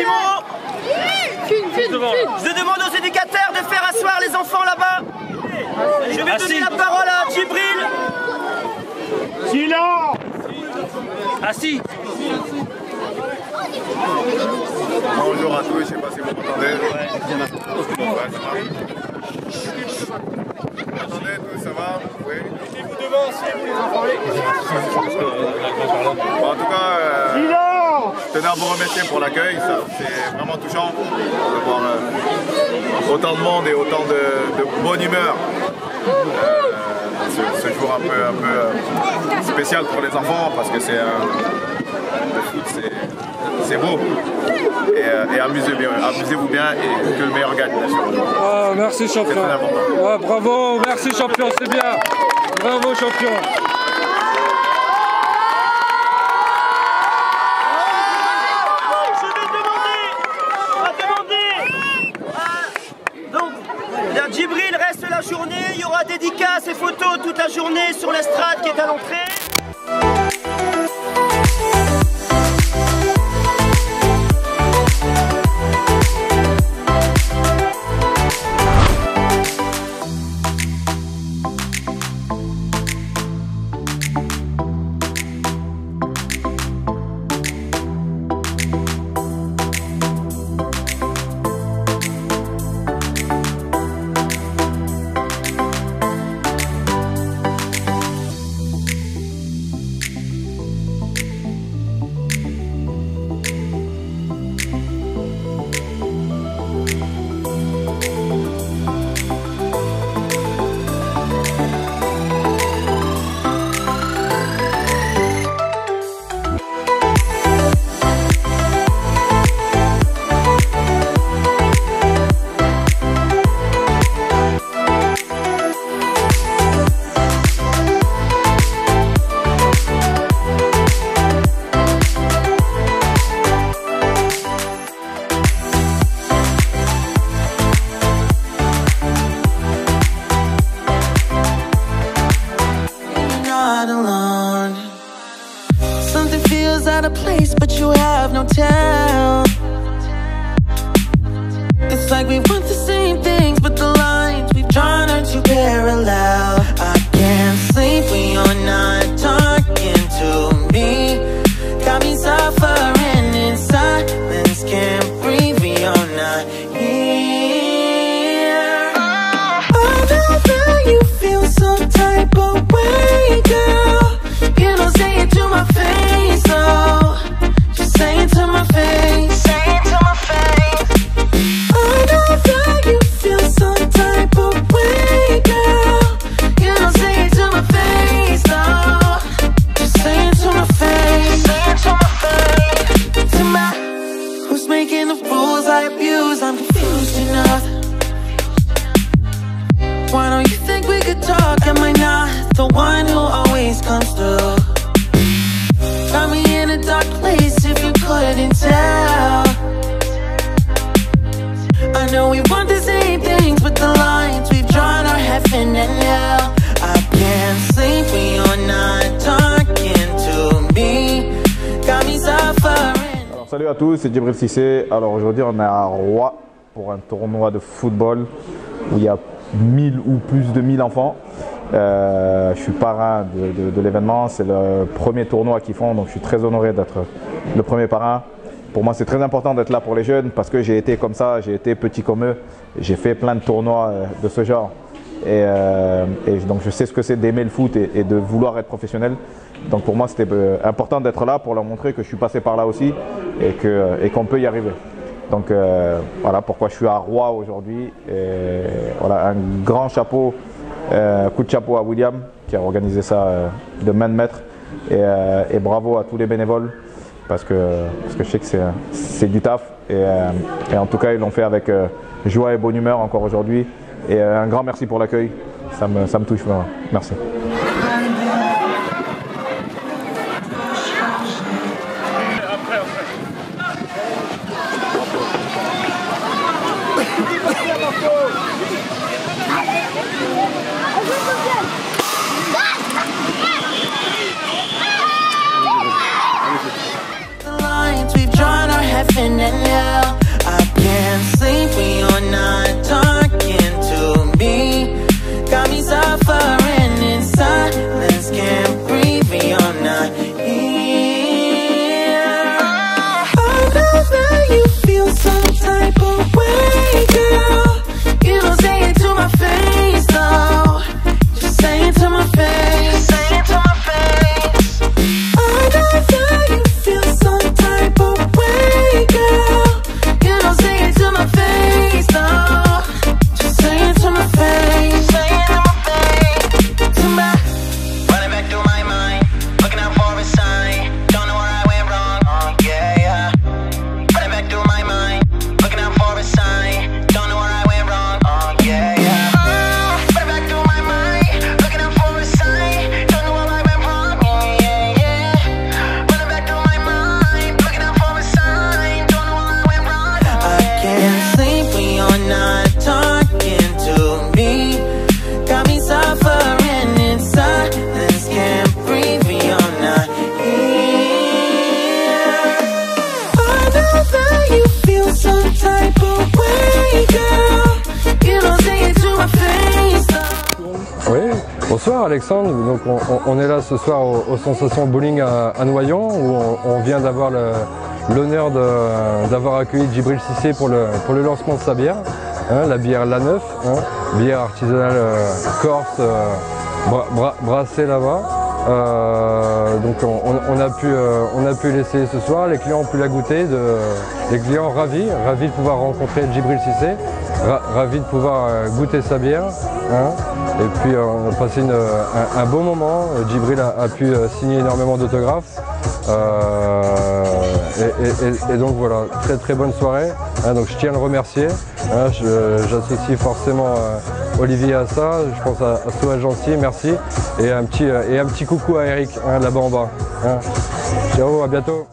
mot. Je demande aux éducateurs de faire asseoir les enfants là-bas. Je vais donner la parole à Djibril. Silence Assis Bonjour à tous, je sais pas si vous m'entendez. Ouais. Vous m'entendez tous, ça va Oui. Mettez-vous devant aussi, vous les enfants. Bon, en tout cas, euh, tenais à vous remercier pour l'accueil, c'est vraiment touchant de voir euh, autant de monde et autant de, de bonne humeur. Euh, ce, ce jour un peu, un peu euh, spécial pour les enfants parce que c'est foot, c'est- beau. Et, euh, et amusez bien, amusez-vous bien et que le meilleur gagne, bien sûr. Ah, merci champion. Ouais, bravo, merci champion, c'est bien. Bravo champion. Je vais demander, on va demander à- donc, la Djibril reste la journée, il y aura dédicaces et journée sur l'estrade qui est à l'entrée. Feels out of place, but you have no town. It's like we want the same things, but the lines we've drawn are too parallel. Salut à tous, c'est Djibril Cissé. Alors aujourd'hui on est à Roy pour un tournoi de football où il y a 1000 ou plus de 1000 enfants. Euh, je suis parrain de l'événement, c'est le premier tournoi qu'ils font, donc je suis très honoré d'être le premier parrain. Pour moi c'est très important d'être là pour les jeunes parce que j'ai été comme ça, j'ai été petit comme eux, j'ai fait plein de tournois euh, de ce genre. Et, euh, et donc je sais ce que c'est d'aimer le foot et, et de vouloir être professionnel. Donc pour moi c'était euh, important d'être là pour leur montrer que je suis passé par là aussi et et qu'on peut y arriver. Donc euh, voilà pourquoi je suis à Roy aujourd'hui. Et Voilà un grand chapeau, euh, coup de chapeau à William qui a organisé ça euh, de main de maître. Et, euh, et bravo à tous les bénévoles parce que, parce que je sais que c'est- du taf. Et, euh, et en tout cas ils l'ont fait avec euh, joie et bonne humeur encore aujourd'hui. Et euh, un grand merci pour l'accueil. Ça me, ça me touche vraiment. Merci. Bonsoir Alexandre, donc on, est là ce soir au- aux Sensations Bowling à, Noyon où on, vient d'avoir l'honneur d'avoir accueilli Djibril Cissé pour le, pour le lancement de sa bière, hein, la bière La Neuf, hein, bière artisanale euh, corse euh, bra- bra- brassée là-bas. Euh, donc on, on- on a pu, euh, on a pu l'essayer ce soir, les clients ont pu la goûter, les clients ravis, ravis de pouvoir rencontrer Djibril Cissé, ra- ravis de pouvoir euh, goûter sa bière. hein. Et puis on a passé un, bon moment, Djibril a, pu signer énormément d'autographes. Euh, et, donc voilà, très très bonne soirée. hein. donc je tiens à le remercier. hein. J'associe forcément euh, Olivier à ça. Je pense à, à Soa Gentil, merci. Et un petit, euh, et un petit coucou à Eric hein, là-bas en bas. hein. Ciao, à bientôt.